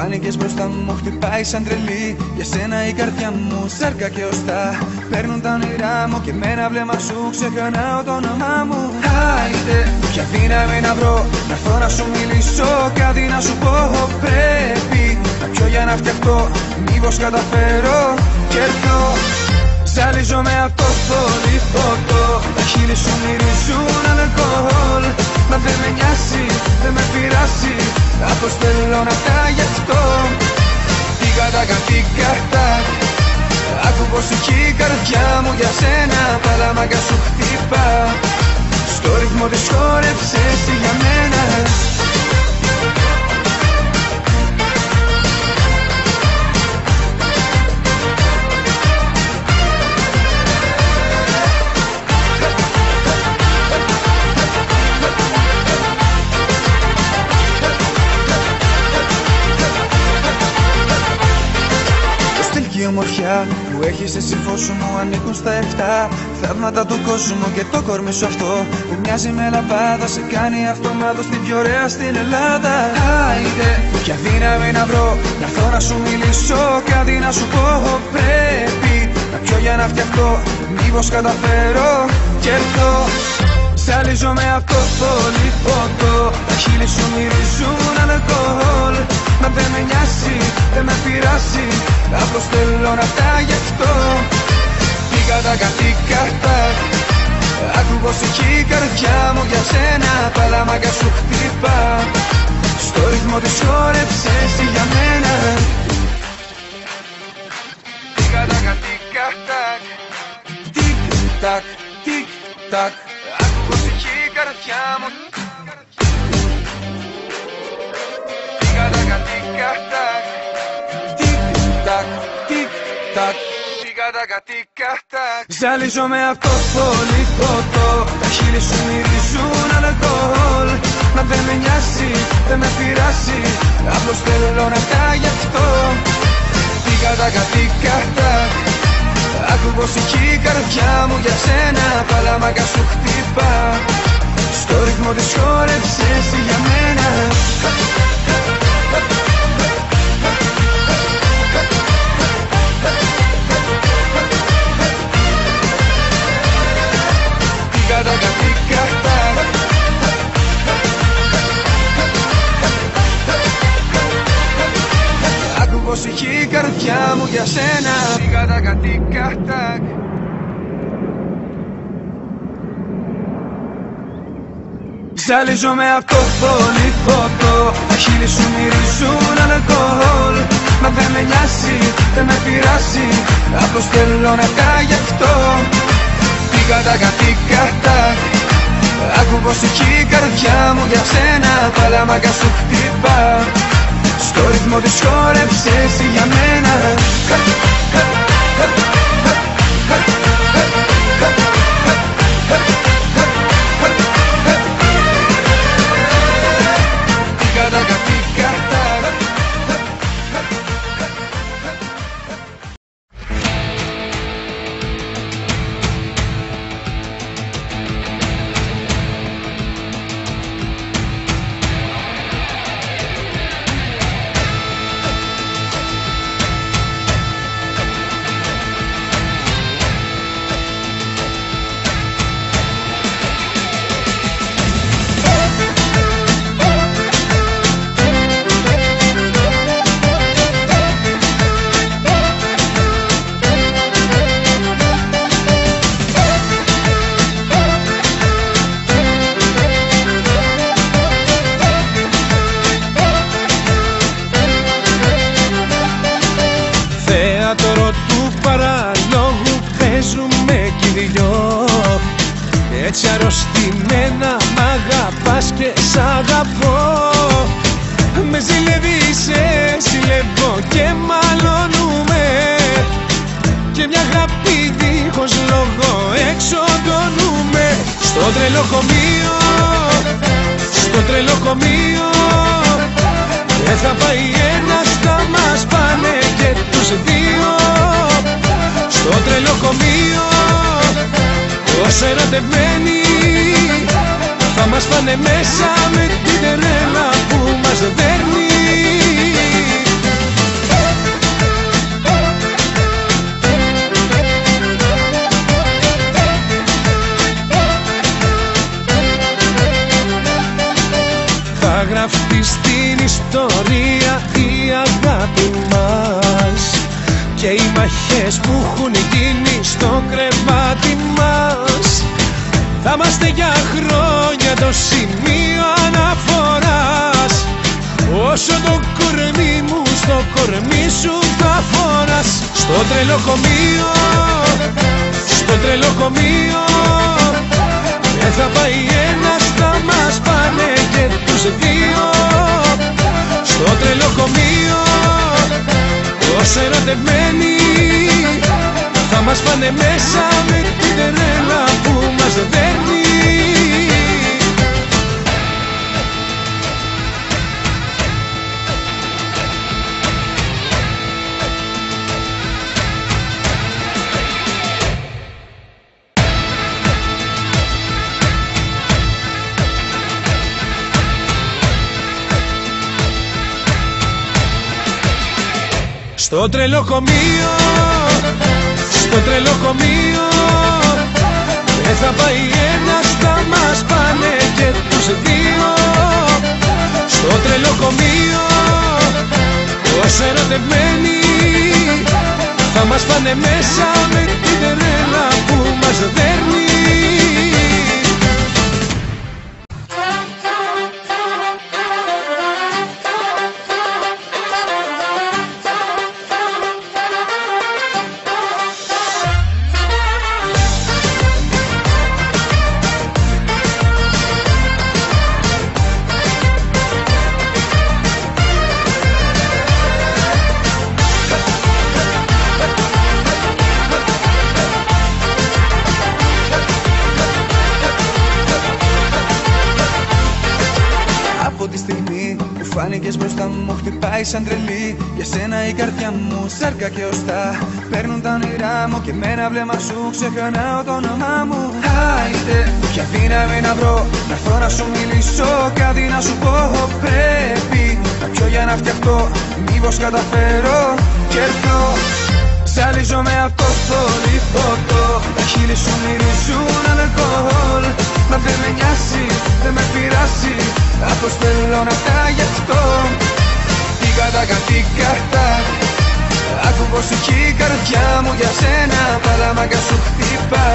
πρώτη στιγμή που φάνηκες μπροστά μου χτυπάει σαν τρελή. Για σένα η καρδιά μου σάρκα και οστά. Παίρνουν τα όνειρά μου και με ένα βλέμμα σου ξεχνάω το όνομά μου. Άιντε, ποια δύναμη να βρω να έρθω να σου μιλήσω. Κάτι να σου πω Πρέπει να πιω για να φτιαχτώ. Μήπως καταφέρω και έρθω. Ζαλίζομαι από το θολυφωτό Τα χείλη σου μυρίζουν αλκοόλ. Μα δεν με νοιάζει, δεν με πειράζει Απλώς θέλω να τα αυτό Τίγα τα κατήκα Άκου πως εκεί η καρδιά μου για σένα. Παλαμάκα σου χτύπα Στο ρυθμό της χόρεψες για μένα ομορφιά που έχεις εσύ φως μου ανήκουν στα εφτά. Θαύματα του κόσμου και το κορμί σου αυτό Που μοιάζει με λαμπάδα σε κάνει αυτομάτως την πιο ωραία στην Ελλάδα. Άιντε, ποια δύναμη να βρω Να έρθω να σου μιλήσω κάτι να σου πω Πρέπει να πιω για να φτιαχτώ Μήπως καταφέρω και έρθω Ζαλίζομαι από το θολυφωτό Τα χείλη σου μυρίζουν αλκοόλ Μα δεν με νοιάζει, δεν με πειράζει Απλώς θέλω να τα γευτώ Πήγα τα κατήκα Άκου πως εκεί η καρδιά μου για σένα Παλαμάκα σου χτύπα Στο ρυθμό της χόρεψες για μένα Πήγα τα κατήκα Τικ τακ, τικ τακ Άκου πως εκεί η καρδιά μου. Πήγα τα κατήκα Τικ τακ, τικ τακ Πήγα τα κατήκα Ζαλίζομαι από το θολυφωτό Τα χείλη σου μυρίζουν αλκοόλ. Μα δεν με νοιάζει, δεν με πειράζει. Απλώς θέλω να τα αυτό Πήγα τα κατήκα Άκου πως εκεί η καρδιά μου για σένα. Παλαμάκα σου χτύπα Στο ρυθμό της χόρεψες για μένα. Πήγα τα κατήκα Άκου πως έχει η καρδιά μου για σένα. Σιγά τα κατήκα Ζαλίζομαι από το θολυφωτό Τα χείλη σου μυρίζουν αλκοόλ. Μα δεν με νοιάζει, δεν με πειράζει. Απλώς θέλω να τα γευτώ Πήγα τα κατήκα Άκου πως εκεί η καρδιά μου για σένα. Παλαμάκα σου χτύπα Στο ρυθμό της χόρεψες για μένα παίζουμε κι οι δυο Έτσι αρρωστημένα μ' αγαπάς και σ' αγαπώ. Με ζηλεύεις, σε ζηλεύω και μαλώνουμε. Και μια αγάπη δίχως λόγο εξοντώνουμε Στο τρελοκομείο, στο τρελοκομείο δεν θα πάει ένας, θα μας πάνε και τους δύο. Στο τρελοκομείο, για σένα Θα μας πάνε μέσα με την τρέλα που μας δένει Θα γραφτεί στην ιστορία η αγάπη μας και οι μαχές που έχουν γίνει στο κρεβάτι μας θα είμαστε για χρόνια το σημείο αναφοράς. Όσο το κορμί μου στο κορμί σου θα φοράς. Στο τρελοκομείο, στο τρελοκομείο. Δεν θα πάει ένας, θα μας πάνε και τους δύο. Στο τρελοκομείο, όσο ερωτευμένοι Θα μας πάνε μέσα με την τρέλα που μας δέρνει. Στο τρελοκομείο, στο τρελοκομείο Δεν θα πάει ένας, θα μας πάνε και τους δύο. Στο τρελοκομείο, όσο ερωτευμένοι Θα μας πάνε μέσα με την τρέλα που μας δέρνει μου χτυπάει σαν τρελή. Για σένα η καρδιά μου σάρκα και οστά. Παίρνουν τα όνειρά μου και με ένα βλέμμα σου ξεχνάω το όνομά μου. Άιντε, ποια δύναμη να βρω. Να έρθω να σου μιλήσω, κάτι να σου πω. Πρέπει να πιω για να φτιαχτώ. Μήπως καταφέρω και έρθω. Ζαλίζομαι από το θολυφωτό Τα χείλη σου μυρίζουν αλκοόλ. Μα δεν με νοιάζει, δεν με πειράζει. Απλώς θέλω να τα γι' αυτό Τίγα τα κατίκα τα Άκου πως εκεί η καρδιά μου για σένα Παλαμάκα σου χτύπα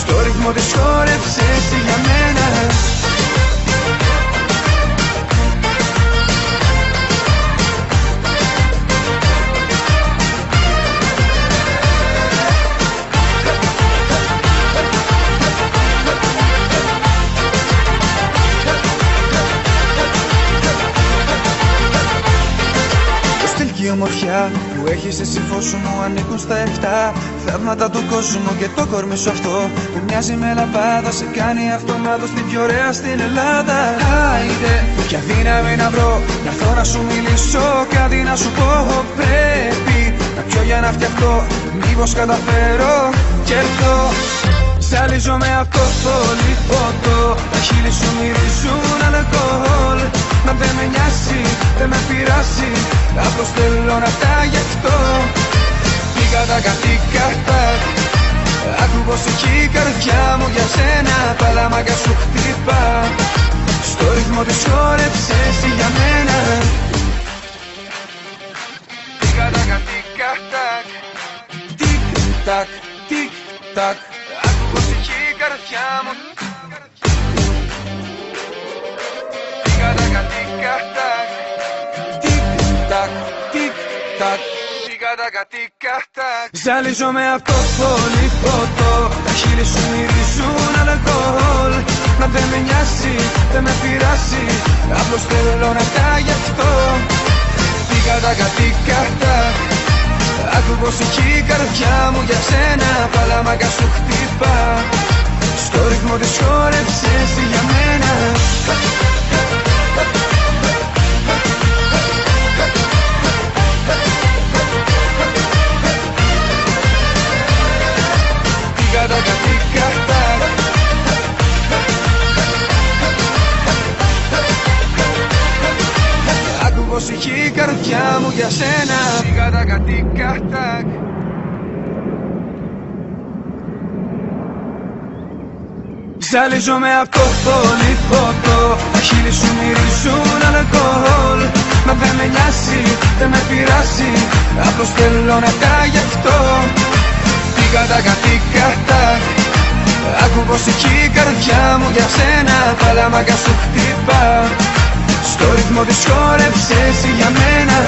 Στο ρυθμό της χόρεψες εσύ για μένα στυλ και η ομορφιά που έχεις εσύ φως μου ανήκουν στα εφτά. Θαύματα του κόσμου και το κορμί σου αυτό Που μοιάζει με λαμπάδα σε κάνει αυτομάτως την πιο ωραία στην Ελλάδα. Άιντε, ποια δύναμη να βρω Να έρθω να σου μιλήσω, κάτι να σου πω Πρέπει να πιω για να φτιαχτώ Μήπως καταφέρω και έρθω Ζαλίζομαι από το θολυφωτό Τα χείλη σου μυρίζουν αλκοόλ Μα δεν με νοιάζει, δεν με πειράζει Απλώς θέλω να τα γι' αυτό Πήγα τα κατήκα τα Άκου πως εκεί η καρδιά μου για σένα Παλαμάκα σου χτύπα Στο ρυθμό της χόρεψες εσύ για μένα Πήγα τα κατήκα τακ Τικ τακ, τικ τακ καρδιά μου. Πήγα τα κατήκα τακ Τικ τακ, τικ τακ Πήγα τα κατήκα τακ Ζαλίζομαι από το θολυφωτό Τα χείλη σου μυρίζουν αλκοόλ. Μα δεν με νοιάζει, δεν με πειράζει. Απλώς θέλω να τα γι' αυτό. Πήγα τα κατήκα τακ Άκου πως εκεί η καρδιά μου για σένα. Παλαμάκα σου χτύπα Στο ρυθμό της χόρεψες εσύ για μένα. Πήγα τα κατήκα τα Άκου πως είχε η καρδιά μου για σένα. Πήγα τα κατήκα Ξαλίζομαι από το πολύ φωτό. Τα χείλη σου μυρίζουν αλκοόλ. Μα δεν με νοιάσει, δεν με πειράσει Απλώς θέλω να τα Τι κατάκα, τι κατά Άκου πως εκεί η καρδιά μου για σένα. Παλαμάκα σου χτυπά. Στο ρυθμό της χόρεψες για μένα.